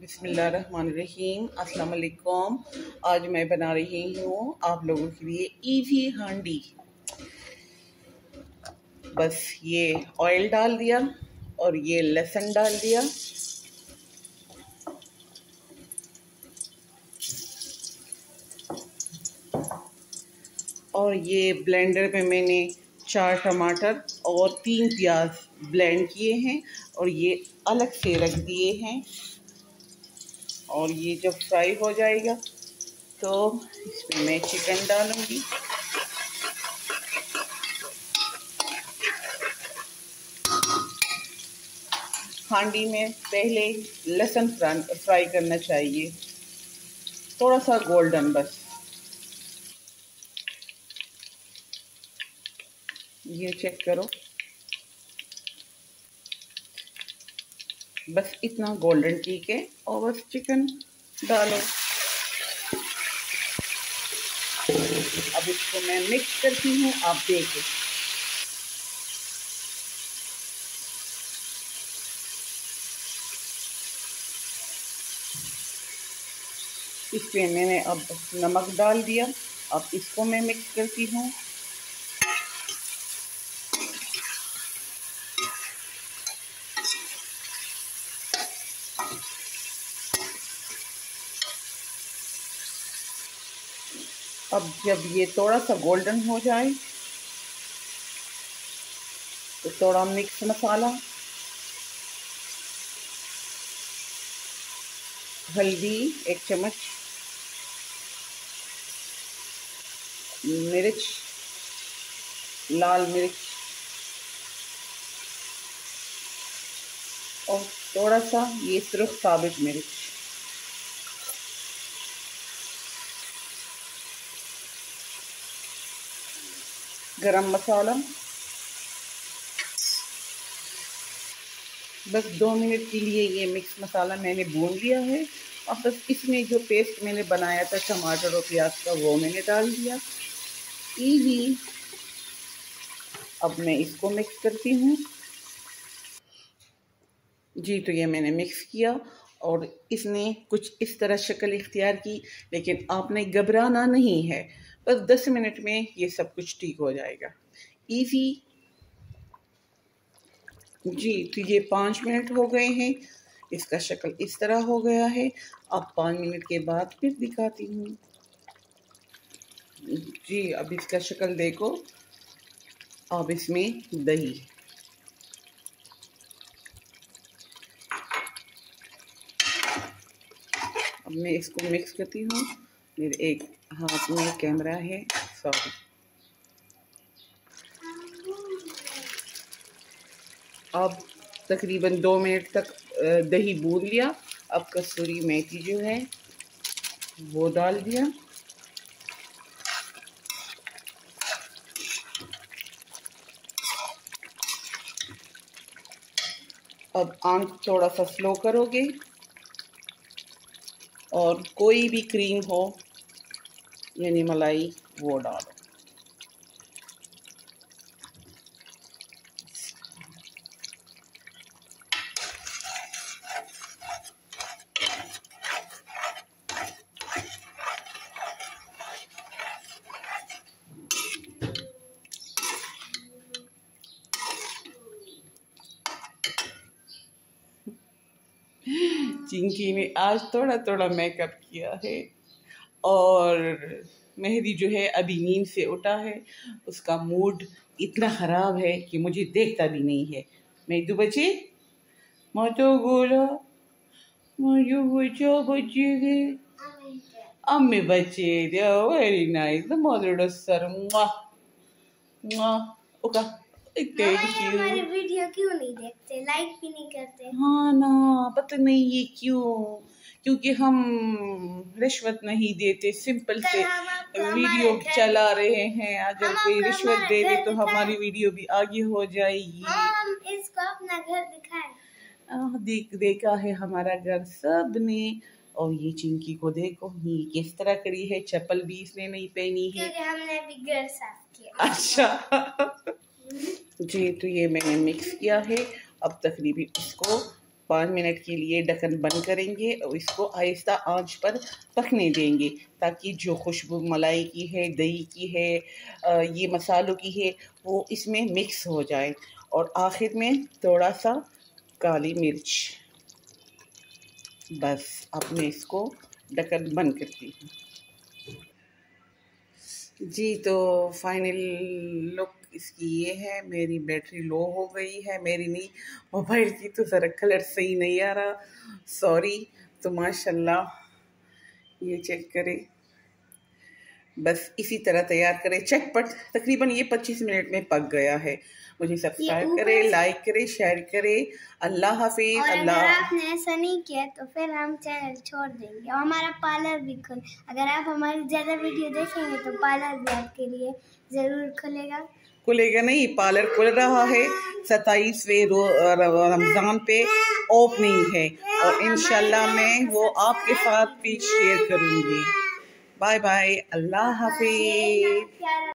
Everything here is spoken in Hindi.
बिस्मिल्लाहिर्रहमानिर्रहीम। अस्सलाम आज मैं बना रही हूँ आप लोगों के लिए इजी हांडी। बस ये ऑयल डाल दिया और ये लहसुन डाल दिया। और ये ब्लेंडर में मैंने चार टमाटर और तीन प्याज ब्लेंड किए हैं और ये अलग से रख दिए हैं। और ये जब फ्राई हो जाएगा तो इसमें मैं चिकन डालूँगी। हांडी में पहले लहसुन फ्राई करना चाहिए। थोड़ा सा गोल्डन बस। ये चेक करो। बस इतना गोल्डन ठीक है और बस चिकन डालो। अब इसको मैं मिक्स करती हूँ, आप देखें इसमें मैंने अब नमक डाल दिया। अब इसको मैं मिक्स करती हूँ। अब जब ये थोड़ा सा गोल्डन हो जाए तो थोड़ा मिक्स मसाला, हल्दी एक चम्मच, मिर्च, लाल मिर्च, और थोड़ा सा ये सिर्फ़ साबित मिर्च। गरम मसाला। बस दो मिनट के लिए ये मिक्स मसाला मैंने भून लिया है। और बस इसमें जो पेस्ट मैंने बनाया था टमाटर और प्याज का, वो मैंने डाल दिया। इजी अब मैं इसको मिक्स करती हूँ। जी तो ये मैंने मिक्स किया और इसने कुछ इस तरह शक्ल इख्तियार की, लेकिन आपने घबराना नहीं है। बस दस मिनट में ये सब कुछ ठीक हो जाएगा। इजी जी तो ये पाँच मिनट हो गए हैं। इसका शक्ल इस तरह हो गया है। अब पाँच मिनट के बाद फिर दिखाती हूँ। जी, अब इसका शक्ल देखो। अब इसमें दही। अब मैं इसको मिक्स करती हूँ। मेरे एक हाथ में कैमरा है सॉरी अब तकरीबन दो मिनट तक दही भून लिया। अब कसूरी मेथी जो है, वो डाल दिया। अब आँच थोड़ा सा स्लो करोगे। और कोई भी क्रीम हो यानी मलाई वो डालो। चिंकी ने आज थोड़ा थोड़ा मेकअप किया है और मेहदी जो है अभी नींद से उठा है। उसका मूड इतना ख़राब है कि मुझे देखता भी नहीं है। मैं दो बचे तो गोला मुझे बच्चा बच्चे दे अम्मी बच्चे दे very nice the mother sir मुआ मुआ ओका थैंक यू हमारे वीडियो क्यों नहीं देखते? लाइक भी नहीं करते। हाँ ना पता नहीं ये क्यों? क्योंकि हम रिश्वत नहीं देते सिंपल से वीडियो चला रहे हैं। अगर कोई रिश्वत दे दे तो हमारी वीडियो भी आगे हो जाएगी। हम इसको अपना घर दिखाए। देख देखा है हमारा घर सबने और ये चिंकी को देखो ये किस तरह करी है चप्पल भी इसने नहीं पहनी है। हमने भी घर साफ़ किया। अच्छा। जी तो ये मैंने मिक्स किया है। अब तकरीबन इसको पाँच मिनट के लिए ढक्कन बंद करेंगे और इसको आहिस्ता आँच पर पकने देंगे ताकि जो खुशबू मलाई की है, दही की है ये मसालों की है, वो इसमें मिक्स हो जाए। और आखिर में थोड़ा सा काली मिर्च। बस, अब मैं इसको ढक्कन बंद करती हूँ। जी तो फाइनल लुक इसकी ये है, मेरी बैटरी लो हो गई है, मेरी नहीं मोबाइल की तो ज़रा कलर सही नहीं आ रहा। सॉरी तो माशाल्लाह, ये चेक करें। बस इसी तरह तैयार करें। चटपट तकरीबन ये 25 मिनट में पक गया है। मुझे सब्सक्राइब करें लाइक करें शेयर करें। अल्लाह हाफिज अल्लाह अगर आपने ऐसा नहीं किया तो फिर हम चैनल छोड़ देंगे। और हमारा पार्लर भी खुल अगर आप हमारी ज़्यादा वीडियो देखेंगे तो पार्लर भी आपके लिए ज़रूर खुलेगा। खुलेगा नहीं पार्लर खुल रहा है। सताईसवें रमज़ान पे ओपनिंग है। और इनशाला मैं वो आपके साथ भी शेयर करूँगी। बाय बाय अल्लाह हाफिज